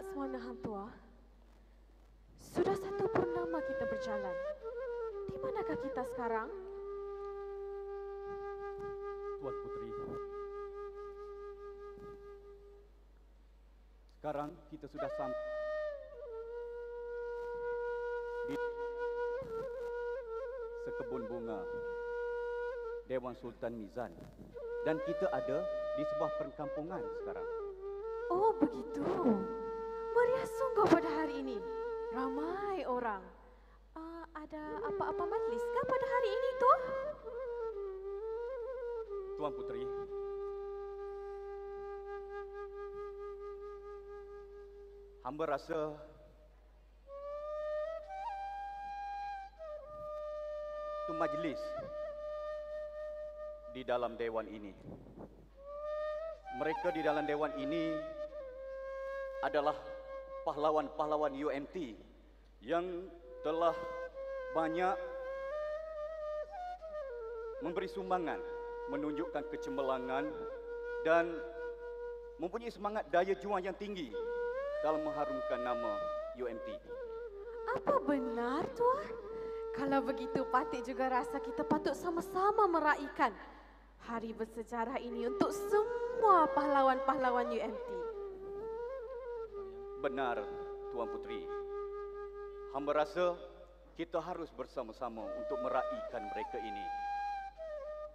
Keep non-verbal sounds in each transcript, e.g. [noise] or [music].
Laksamana Hang Tua. Sudah satu purnama kita berjalan. Di manakah kita sekarang? Tuan Putri. Sekarang kita sudah sampai di sekebun bunga Dewan Sultan Mizan dan kita ada di sebuah perkampungan sekarang. Oh, begitu. Sungguh pada hari ini. Ramai orang. Uh, ada apa-apa majlis kah pada hari ini, Tuan? Tuan Putri, hamba rasa itu majlis di dalam dewan ini. Mereka di dalam dewan ini adalah pahlawan-pahlawan UMT yang telah banyak memberi sumbangan, menunjukkan kecemerlangan dan mempunyai semangat daya juang yang tinggi dalam mengharumkan nama UMT. Apa benar, Tuan? Kalau begitu, patut juga rasa kita patut sama-sama meraihkan hari bersejarah ini untuk semua pahlawan-pahlawan UMT. Benar, Tuan Putri. Hamba rasa kita harus bersama-sama untuk meraihkan mereka ini.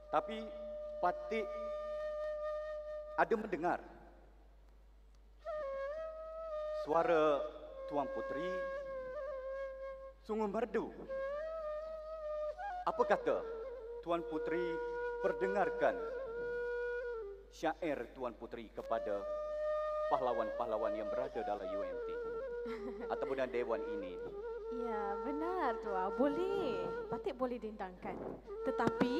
Tapi Patik ada mendengar suara Tuan Putri sungguh merdu. Apa kata Tuan Putri perdengarkan syair Tuan Putri kepada pahlawan-pahlawan yang berada dalam UMT [laughs] ataupun dalam dewan ini. Ya, benar Tuah. Boleh. Patik boleh dendangkan. Tetapi,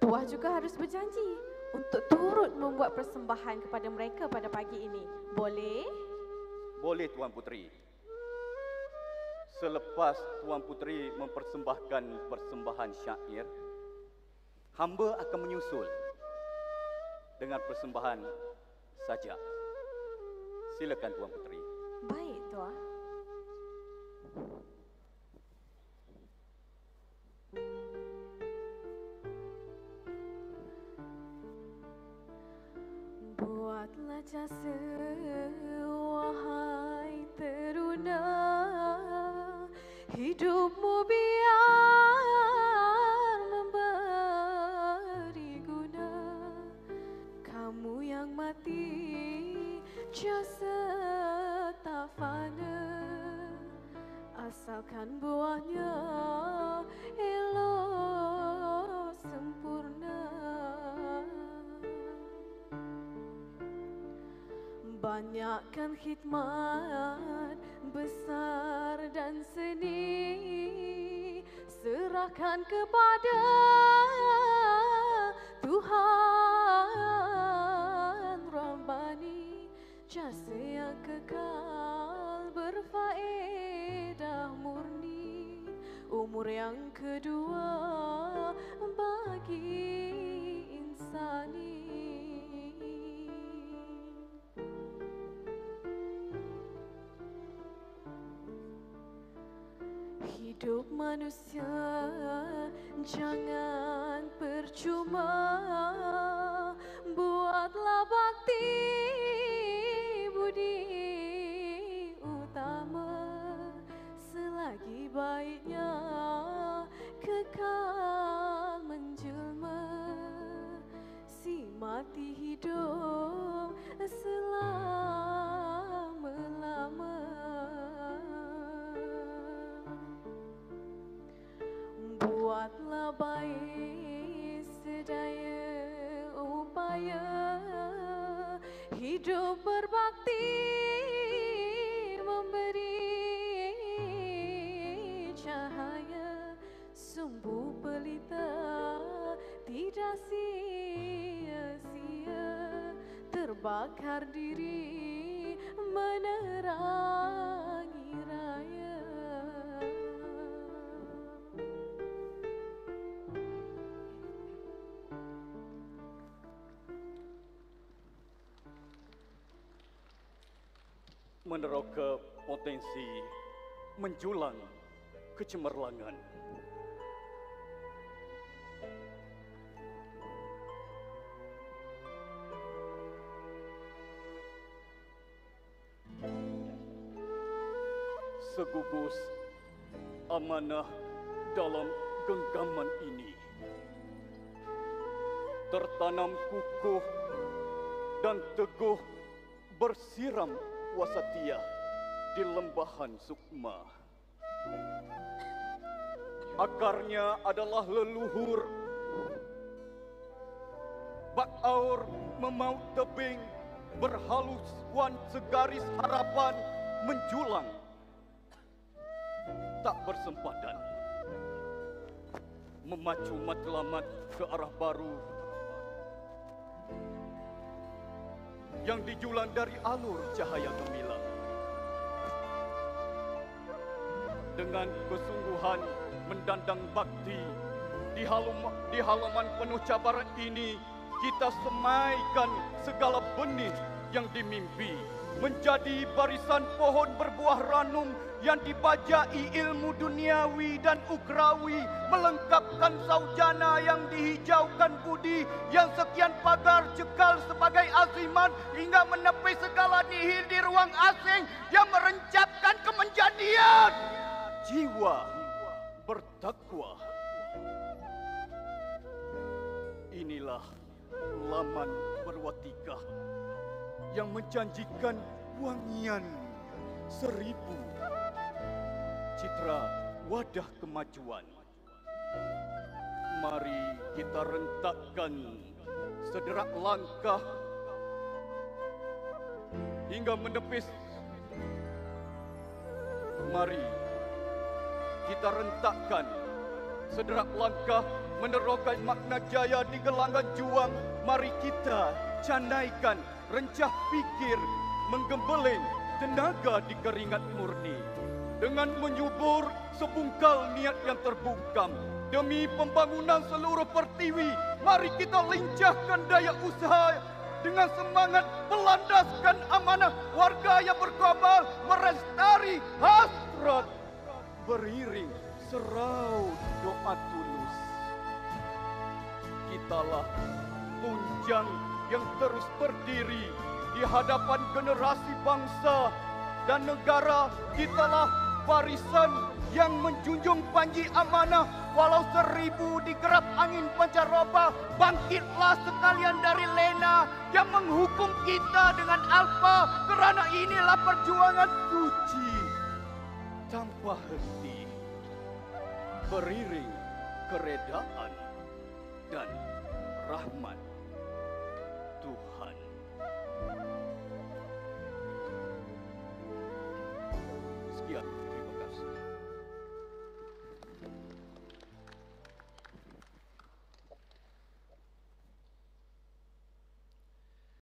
Tuah juga harus berjanji untuk turut membuat persembahan kepada mereka pada pagi ini. Boleh? Boleh Tuan Putri. Selepas Tuan Putri mempersembahkan persembahan syair, hamba akan menyusul dengan persembahan saja. Silakan Tuan Putri. Baik, Tuah. Buatlah jasa wahai teruna Hidupmu mati jasa tak fana. Asalkan buahnya elok sempurna. Banyakkan khidmat besar dan seni. Serahkan kepada Tuhan Jasa yang kekal berfaedah murni Umur yang kedua bagi insani. Hidup manusia jangan percuma Buatlah bakti Selagi baiknya kekal menjelma. Si mati hidup selama-lama. Buatlah baik sedaya upaya. Hidup berbakti Sumbu pelita tidak sia-sia Terbakar diri menerangi raya meneroka potensi menjulang kecemerlangan. Segugus amanah dalam genggaman ini tertanam kukuh dan teguh bersiram wasatia di lembahan sukma. Akarnya adalah leluhur. Bakaur memaut tebing berhalus wan segaris harapan menjulang tak bersempadan. Memacu matlamat ke arah baru. Yang dijulang dari alur cahaya gemilang. Dengan kesungguhan mendandang bakti di halaman, di halaman penuh cabaran ini kita semaikan segala benih yang dimimpi menjadi barisan pohon berbuah ranum yang dibajai ilmu duniawi dan ukrawi melengkapkan saujana yang dihijaukan budi yang sekian pagar cekal sebagai aziman hingga menepis segala nihil di ruang asing yang merencapkan kemenjadian. Jiwa bertakwa. Inilah laman berwatikah yang menjanjikan wangian seribu citra wadah kemajuan. Mari kita rentakkan sederak langkah hingga menepis. Mari kita rentakkan sederak langkah menerokai makna jaya di gelangan juang. Mari kita canaikan rencah pikir menggembeling tenaga di keringat murni. Dengan menyubur sebungkal niat yang terbungkam demi pembangunan seluruh pertiwi mari kita lincahkan daya usaha dengan semangat melandaskan amanah warga yang berkobar merestari hasrat beriring serau doa tulus. Kitalah tunjang yang terus berdiri di hadapan generasi bangsa dan negara kitalah barisan yang menjunjung panji amanah. Walau seribu dikerap angin pancaroba bangkitlah sekalian dari lena yang menghukum kita dengan alfa kerana inilah perjuangan suci. Tanpa henti beriring keredaan dan rahmat